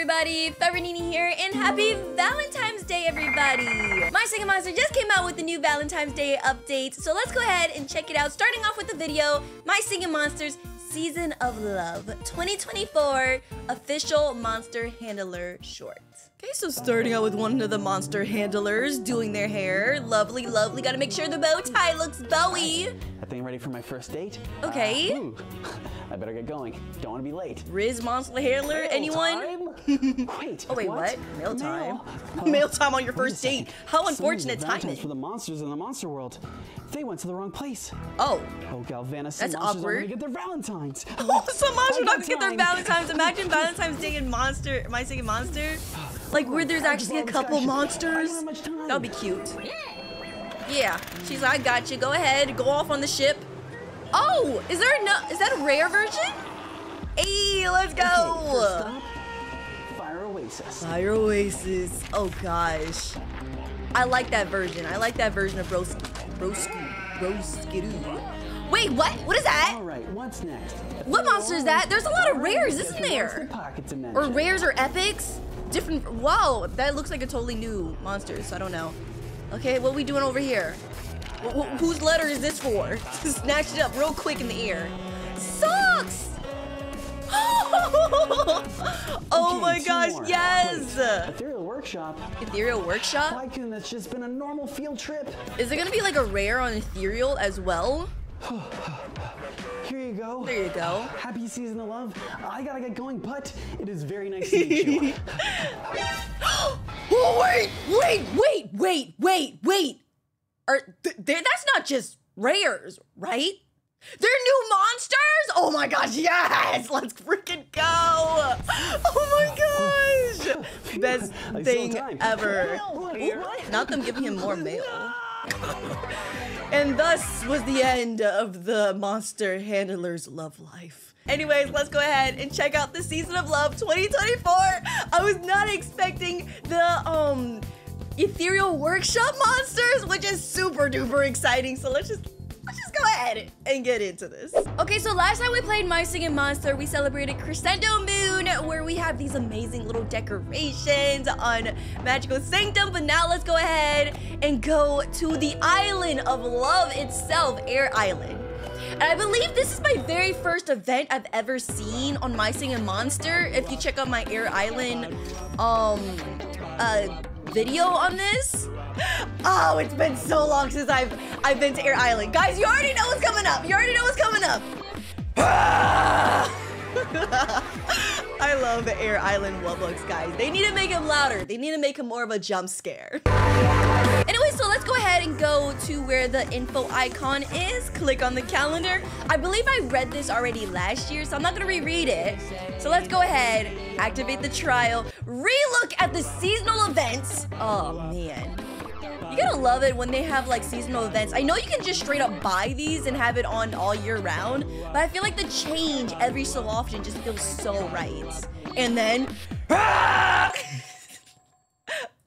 everybody? Forever Nenaa here, and happy Valentine's Day, everybody! My Singing Monster just came out with the new Valentine's Day update, so let's go ahead and check it out. Starting off with the video, My Singing Monsters Season of Love 2024 Official Monster Handler Short. Okay, so starting out with one of the monster handlers doing their hair. Lovely, lovely. Gotta make sure the bow tie looks bowy. I think I'm ready for my first date. Okay. Ooh, I better get going. Don't want to be late. Riz Monster Handler, anyone? Time? wait. Oh, wait, what? Mail time? Mail? Mail time on your first date. How Some of these unfortunate are timing. for the monsters in the monster world. They went to the wrong place. Oh. Oh, Galvana, some That's monsters awkward. are gonna get their Valentines. Oh, some monsters I not to get their. Valentine's. Imagine Valentine's Day in Monster, Am I saying Monster. Like where there's actually a couple monsters. have much time. That'd be cute. Yeah. She's like, I got you. Go ahead. Go off on the ship. Oh, is there no? Is that a rare version? Hey, let's go. Fire Oasis. Fire Oasis. Oh gosh. I like that version. I like that version of Roski. Roski. Roskidoo. Wait, what? What is that? All right, what's next? What monster is that? There's a lot of rares, isn't there? the pocket dimension. Or rares or epics? Different. Whoa, that looks like a totally new monster, so I don't know. Okay, what we doing over here? Wh- wh- whose letter is this for? Snatch it up real quick in the air. Socks! oh Okay, my gosh, more. yes! Wait, Ethereal Workshop. Ethereal Workshop? Why that's just been a normal field trip? Is it gonna be like a rare on Ethereal as well? Here you go. There you go. Happy season of love. I gotta get going, but it is very nice to meet you. Oh wait, wait, wait, wait, wait, wait. Are th- th- that's not just rares, right? They're new monsters? Oh my gosh, yes! Let's freaking go! Oh my gosh! Best thing ever. Mail Not them giving him more mail. And thus was the end of the monster handler's love life. Anyways, let's go ahead and check out the season of love 2024. I was not expecting the um ethereal workshop monsters, which is super duper exciting. So let's just go ahead and get into this. Okay, so last time we played My Singing Monster, we celebrated Crescendo Moon, where we have these amazing little decorations on Magical Sanctum. But now let's go ahead and go to the island of love itself, Air Island. And I believe this is my very first event I've ever seen on My Singing Monster. If you check out my Air Island um uh video on this. Oh, it's been so long since I've I've been to Air Island. Guys, you already know what's coming up. You already know what's coming up. I love the Air Island Wubbox, guys. They need to make him louder. They need to make him more of a jump scare. Anyway, so let's go ahead and go to where the info icon is. Click on the calendar. I believe I read this already last year, so I'm not gonna reread it. So let's go ahead, activate the trial, relook at the seasonal events. Oh man. You gotta love it when they have like seasonal events. I know you can just straight up buy these and have it on all year round, but I feel like the change every so often just feels so right. And then, I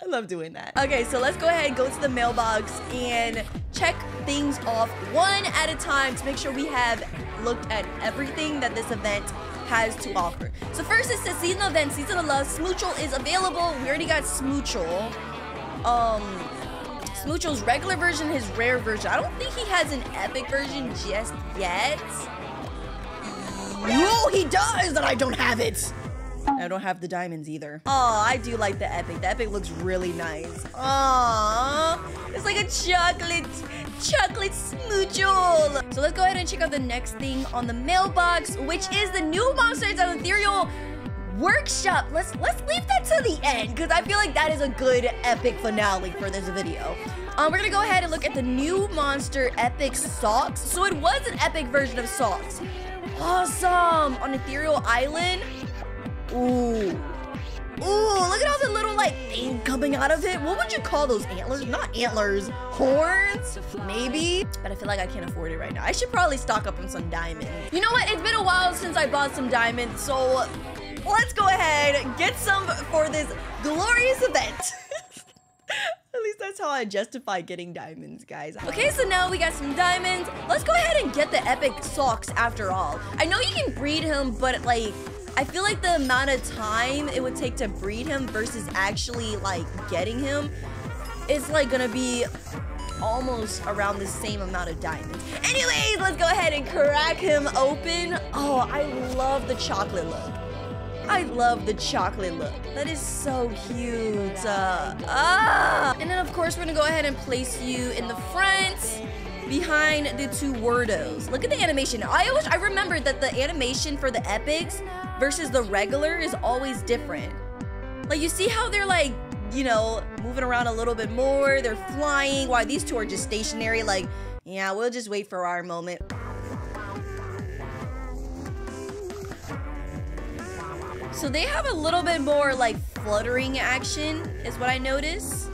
love doing that. Okay, so let's go ahead, and go to the mailbox and check things off one at a time to make sure we have looked at everything that this event has to offer. So first it says seasonal event, season of love, Smoochle is available. We already got Smoochle. Um, Smoochle's regular version, his rare version. I don't think he has an epic version just yet. No, he does, and I don't have it. I don't have the diamonds either. Oh, I do like the epic. The epic looks really nice. Aww, it's like a chocolate, chocolate smoochle. So let's go ahead and check out the next thing on the mailbox, which is the new Monsters of Ethereal workshop. Let's let's leave that to the end because I feel like that is a good epic finale for this video. Um, we're gonna go ahead and look at the new monster epic socks. So it was an epic version of socks. Awesome on Ethereal Island. Ooh. Ooh, look at all the little like thing coming out of it. What would you call those antlers? Not antlers, horns, maybe. But I feel like I can't afford it right now. I should probably stock up on some diamonds. You know what? It's been a while since I bought some diamonds, so let's go ahead get some for this glorious event. At least that's how I justify getting diamonds, guys. Okay, so now we got some diamonds. Let's go ahead and get the epic socks after all. I know you can breed him, but like, I feel like the amount of time it would take to breed him versus actually like getting him is like gonna be almost around the same amount of diamonds. Anyways, let's go ahead and crack him open. Oh, I love the chocolate look. I love the chocolate look. That is so cute. Uh, ah! And then of course we're gonna go ahead and place you in the front behind the two Wordos. Look at the animation. I always I remember that the animation for the epics versus the regular is always different. Like you see how they're like, you know, moving around a little bit more, they're flying, while these two are just stationary, like, yeah, we'll just wait for our moment. So they have a little bit more like fluttering action is what I notice.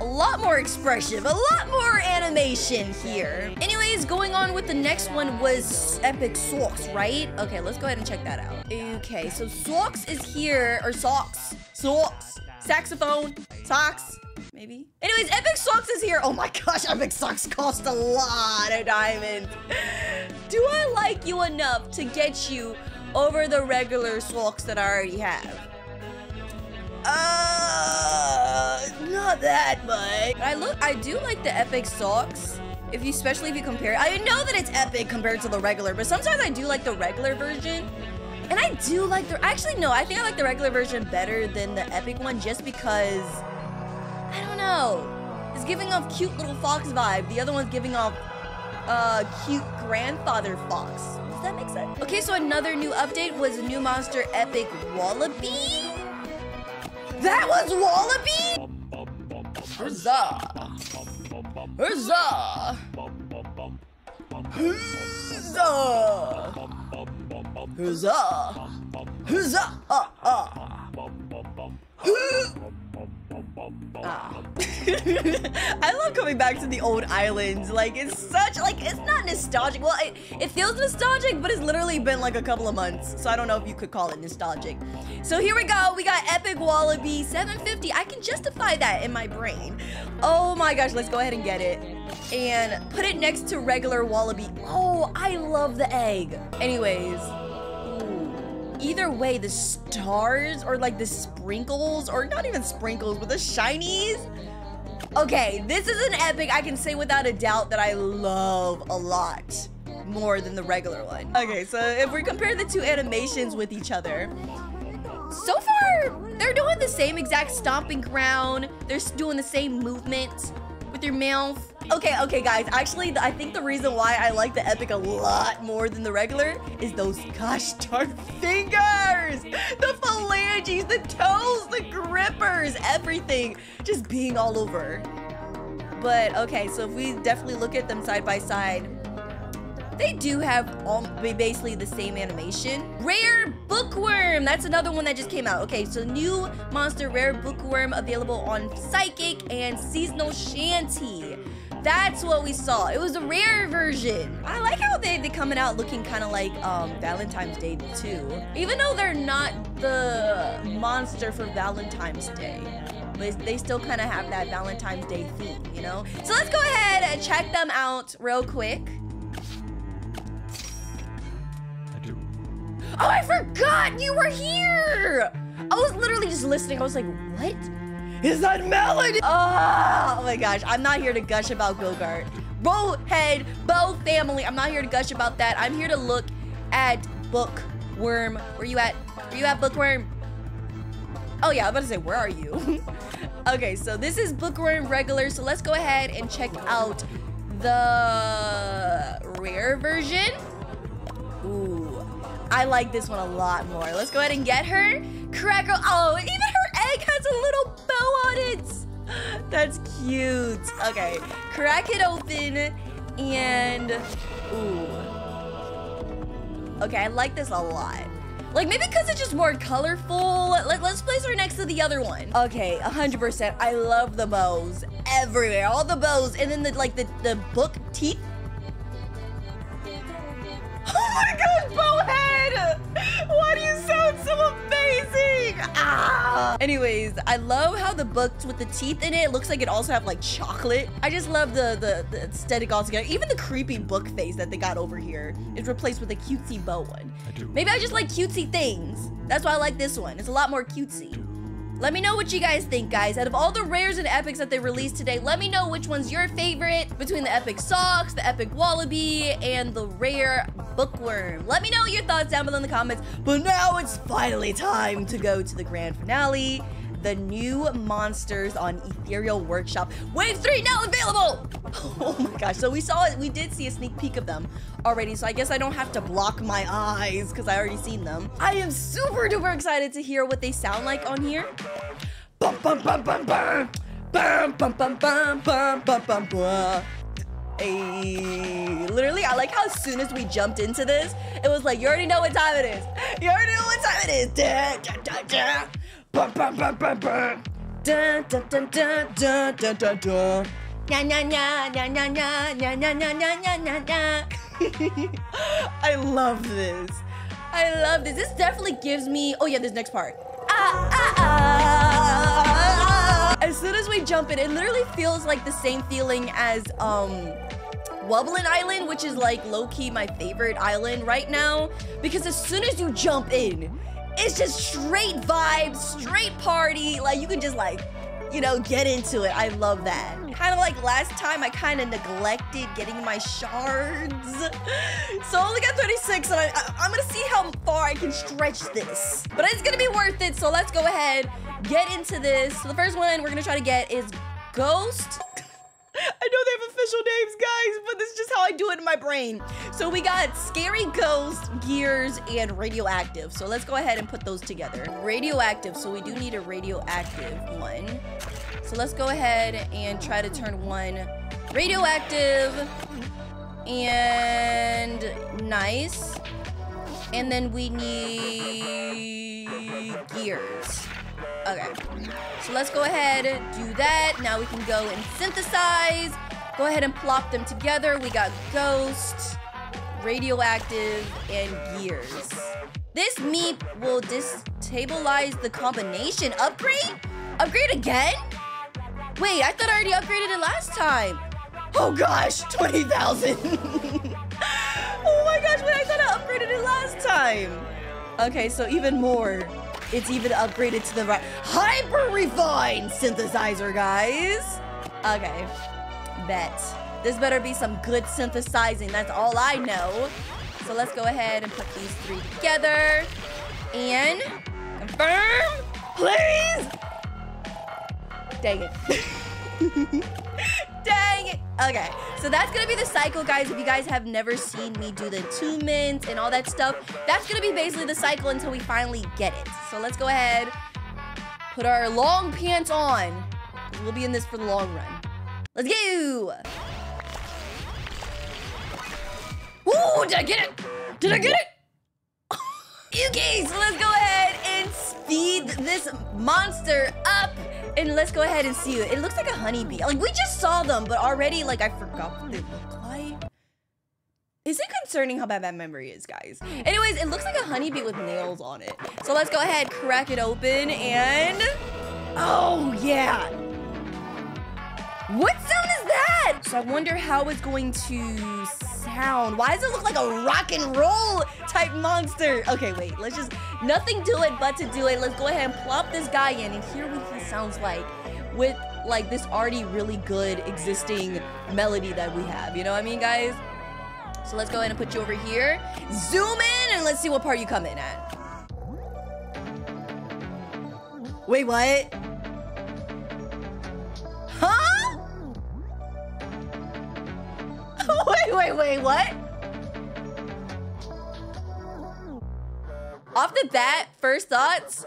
A lot more expressive, a lot more animation here. Anyways, going on with the next one was Epic Socks, right? Okay, let's go ahead and check that out. Okay, so Socks is here, or Socks, Socks, saxophone, socks, maybe? Anyways, Epic Socks is here. Oh my gosh, Epic Socks cost a lot of diamonds. Do I like you enough to get you over the regular socks that I already have? Uh, not that much. I look, I do like the epic socks. If you, especially if you compare, I know that it's epic compared to the regular, but sometimes I do like the regular version. And I do like the, actually no, I think I like the regular version better than the epic one just because, Know. It's giving off cute little fox vibe. The other one's giving off uh, cute grandfather fox. Does that make sense? Okay, so another new update was new monster epic wallaby. That was Wallaby? Huzzah! Huzzah! Huzzah! Huzzah! Huzzah! Ah, ah. I love coming back to the old islands. Like, it's such, like, it's not nostalgic. Well, it, it feels nostalgic, but it's literally been like a couple of months. So I don't know if you could call it nostalgic. So here we go. We got Epic Wallaby 750. I can justify that in my brain. Oh my gosh, let's go ahead and get it. And put it next to regular Wallaby. Oh, I love the egg. Anyways, either way, the stars or like the sprinkles, or not even sprinkles, but the shinies. Okay, this is an epic I can say without a doubt that I love a lot more than the regular one. Okay, so if we compare the two animations with each other, so far, they're doing the same exact stomping ground. They're doing the same movement with your mouth. Okay, okay, guys. Actually, I think the reason why I like the Epic a lot more than the regular is those gosh darn fingers! The phalanges, the toes, the grippers, everything just being all over. But, okay, so if we definitely look at them side by side, they do have all, basically the same animation. Rare Bookworm! That's another one that just came out. Okay, so new monster Rare Bookworm available on Psychic and Seasonal Shanty. That's what we saw. It was a rare version. I like how they, they're coming out looking kind of like um, Valentine's Day too. Even though they're not the monster for Valentine's Day. But they still kind of have that Valentine's Day theme, you know? So let's go ahead and check them out real quick. Oh, I forgot you were here! I was literally just listening. I was like, what? Is that Melody? Oh, oh my gosh. I'm not here to gush about Bowgart. Bowhead, Bow family. I'm not here to gush about that. I'm here to look at Bookworm. Where you at? Where you at, Bookworm? Oh yeah, I'm about to say, where are you? okay, so this is Bookworm regular. So let's go ahead and check out the rare version. Ooh, I like this one a lot more. Let's go ahead and get her. Cracker. Oh, even her egg has a little bow on it. That's cute. Okay, crack it open and ooh. Okay, I like this a lot. Like, maybe because it's just more colorful. Like, let's place her next to the other one. Okay, 100%. I love the bows everywhere. All the bows. And then, the like, the, the book teeth. My gosh, Bowhead! Why do you sound so amazing? Ah! Anyways, I love how the books with the teeth in it, it looks like it also have like chocolate. I just love the, the, the aesthetic altogether. Even the creepy book face that they got over here is replaced with a cutesy bow one. I do. Maybe I just like cutesy things. That's why I like this one. It's a lot more cutesy. Let me know what you guys think, guys. Out of all the rares and epics that they released today, let me know which one's your favorite between the epic socks, the epic wallaby, and the rare bookworm. Let me know your thoughts down below in the comments. But now it's finally time to go to the grand finale. The new monsters on Ethereal Workshop. Wave 3 now available! Oh my gosh, so we saw it, we did see a sneak peek of them already, so I guess I don't have to block my eyes because I already seen them. I am super duper excited to hear what they sound like on here. Bum bum bum bum bum! Bum bum bum bum bum bum bum bum! Literally, I like how as soon as we jumped into this, it was like, you already know what time it is. You already know what time it is. Da, da, da. Bum, bum, bum, bum, bum. Dun, dun, dun, dun, dun, dun, dun, dun. Nya, nya, nya, nya, nya, nya, nya, nya, nya, nya, nya. I love this. I love this. This definitely gives me. Oh yeah, this next part. Ah, ah, ah. As soon as we jump in, it literally feels like the same feeling as um. Wublin Island, which is like low-key my favorite island right now. Because as soon as you jump in, it's just straight vibes, straight party. Like you can just like, you know, get into it. I love that. Kind of like last time, I kind of neglected getting my shards. So I only got 36, and I, I, I'm gonna see how far I can stretch this. But it's gonna be worth it, so let's go ahead, get into this. So the first one we're gonna try to get is Ghost. I know they have official names, guys, but this is just how I do it in my brain. So we got Scary Ghost, Gears, and Radioactive. So let's go ahead and put those together. Radioactive, so we do need a radioactive one. So let's go ahead and try to turn one radioactive and nice. And then we need gears. Okay, so let's go ahead, and do that. Now we can go and synthesize. Go ahead and plop them together. We got Ghost, Radioactive, and Gears. This meep will destabilize the combination. Upgrade? Upgrade again? Wait, I thought I already upgraded it last time. Oh gosh, 20,000. oh my gosh, wait, I thought I upgraded it last time. Okay, so even more. It's even upgraded to the right. Hyper refined synthesizer, guys. Okay, bet. This better be some good synthesizing. That's all I know. So let's go ahead and put these three together. And confirm, please. Dang it. Dang it. Okay, so that's gonna be the cycle, guys. If you guys have never seen me do the attunement and all that stuff, that's gonna be basically the cycle until we finally get it. So let's go ahead, put our long pants on. We'll be in this for the long run. Let's go. Ooh, did I get it? Did I get it? okay, so let's go ahead and speed this monster up. And let's go ahead and see it. It looks like a honeybee. Like, we just saw them, but already, like, I forgot what they look like. Is it concerning how bad my memory is, guys? Anyways, it looks like a honeybee with nails on it. So let's go ahead, crack it open, and... Oh, yeah. What sound is that? So I wonder how it's going to sound. Why does it look like a rock and roll type monster? Okay, wait, let's just, nothing do it but to do it. Let's go ahead and plop this guy in and hear what he sounds like with like this already really good existing melody that we have. You know what I mean, guys? So let's go ahead and put you over here. Zoom in and let's see what part you come in at. Wait, what? Wait, wait, wait, what? Off the bat, first thoughts?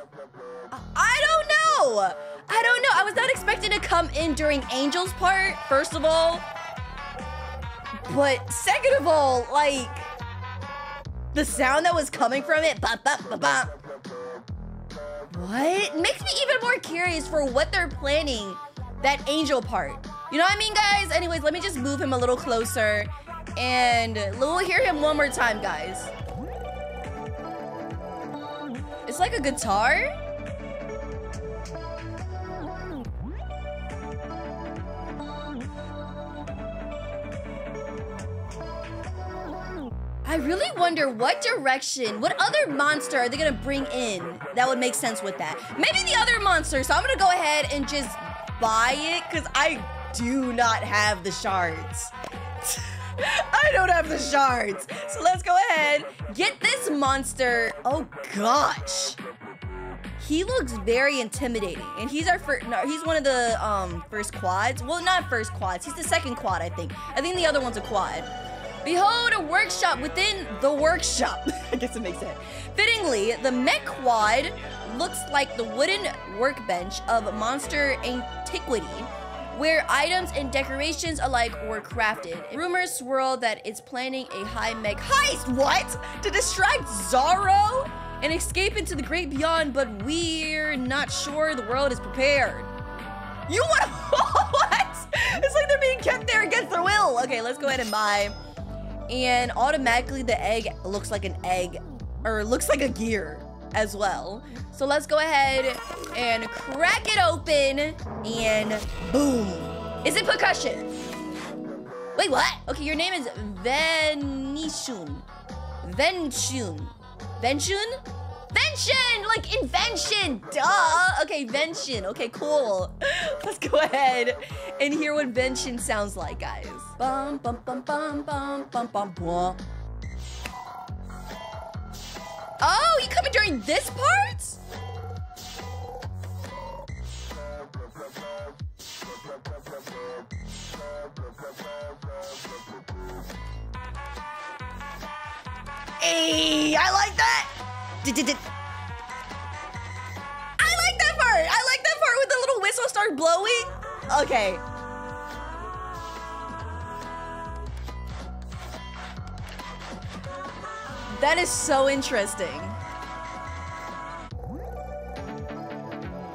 I don't know. I don't know. I was not expecting to come in during Angel's part, first of all. But second of all, like, the sound that was coming from it, bop, bop. What? Makes me even more curious for what they're planning that angel part. You know what I mean, guys? Anyways, let me just move him a little closer. And we'll hear him one more time, guys. It's like a guitar? I really wonder what direction, what other monster are they gonna bring in that would make sense with that? Maybe the other monster, so I'm gonna go ahead and just buy it, because I do not have the shards. I don't have the shards. So let's go ahead, get this monster. Oh gosh. He looks very intimidating, and he's our first. No, he's one of the um first quads. Well, not first quads. He's the second quad, I think. I think the other one's a quad. Behold, a workshop within the workshop. I guess it makes sense. Fittingly, the mech quad looks like the wooden workbench of monster antiquity, where items and decorations alike were crafted. Rumors swirl that it's planning a high meg heist. What? To distract Zaro? and escape into the great beyond, but we're not sure the world is prepared. You want to? what? It's like they're being kept there against their will. Okay, let's go ahead and buy. And automatically the egg looks like an egg, or looks like a gear as well. So let's go ahead and crack it open and boom. Is it percussion? Wait, what? Okay, your name is Venishun. Venshun. Vention? Vention! Like invention! Duh! Okay, Vention. Okay, cool. Let's go ahead and hear what Vention sounds like, guys. Bum, bum, bum, bum, bum, bum, bum, bum. Oh, you coming during this part? Hey, I like that. I like that part. I like that part with the little whistle start blowing. Okay. That is so interesting.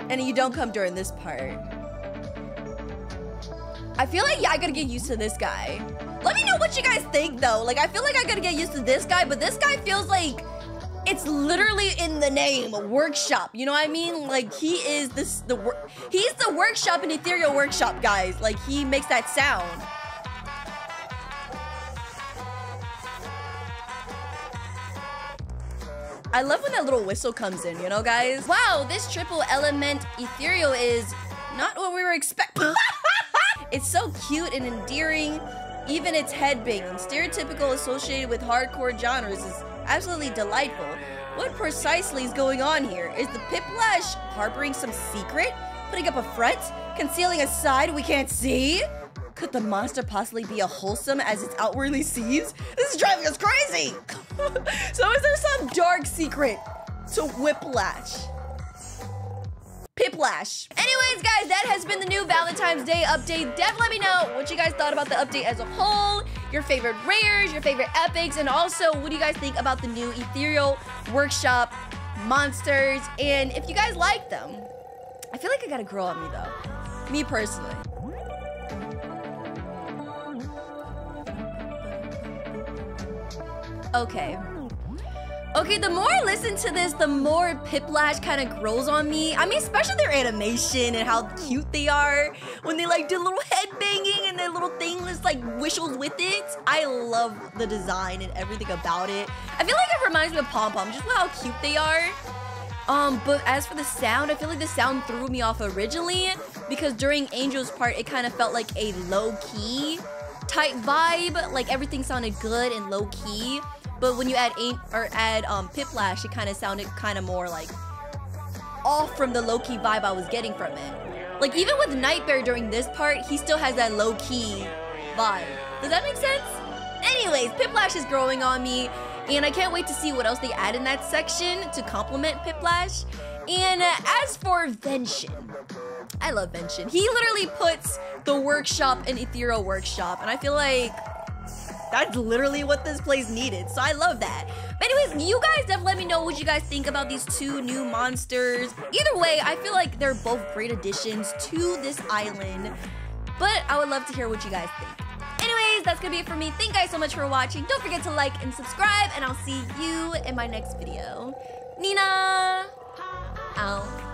And you don't come during this part. I feel like yeah, I gotta get used to this guy. Let me know what you guys think though. Like I feel like I gotta get used to this guy, but this guy feels like it's literally in the name, workshop. You know what I mean? Like he is this the. He's the workshop in Ethereal Workshop, guys. Like he makes that sound. I love when that little whistle comes in, you know, guys? Wow, this triple element ethereal is not what we were expecting. it's so cute and endearing. Even its headbanging, stereotypical associated with hardcore genres, is absolutely delightful. What precisely is going on here? Is the Piplash harboring some secret? Putting up a front? Concealing a side we can't see? Could the monster possibly be as wholesome as it outwardly seems? This is driving us crazy! so is there some dark secret to Whiplash? Piplash. Anyways, guys, that has been the new Valentine's Day update. Definitely let me know what you guys thought about the update as a whole, your favorite rares, your favorite epics, and also what do you guys think about the new Ethereal Workshop monsters, and if you guys like them. I feel like I got a girl on me, though. Me personally. Okay. Okay, the more I listen to this, the more Piplash kind of grows on me. I mean, especially their animation and how cute they are. When they like do little head banging and their little thing just like whistles with it. I love the design and everything about it. I feel like it reminds me of Pom Pom, just how cute they are. Um, but as for the sound, I feel like the sound threw me off originally because during Angel's part, it kind of felt like a low-key type vibe. Like everything sounded good and low-key. But when you add Aim or add um, Piplash, it kind of sounded kind of more like off from the low-key vibe I was getting from it. Like even with Nightbear during this part, he still has that low-key vibe. Does that make sense? Anyways, Piplash is growing on me, and I can't wait to see what else they add in that section to complement Piplash. And uh, as for Vention, I love Vention. He literally puts the workshop in Ethereal Workshop, and I feel like that's literally what this place needed. So I love that. But anyways, you guys definitely let me know what you guys think about these two new monsters. Either way, I feel like they're both great additions to this island. But I would love to hear what you guys think. Anyways, that's gonna be it for me. Thank you guys so much for watching. Don't forget to like and subscribe, and I'll see you in my next video. Nenaa out.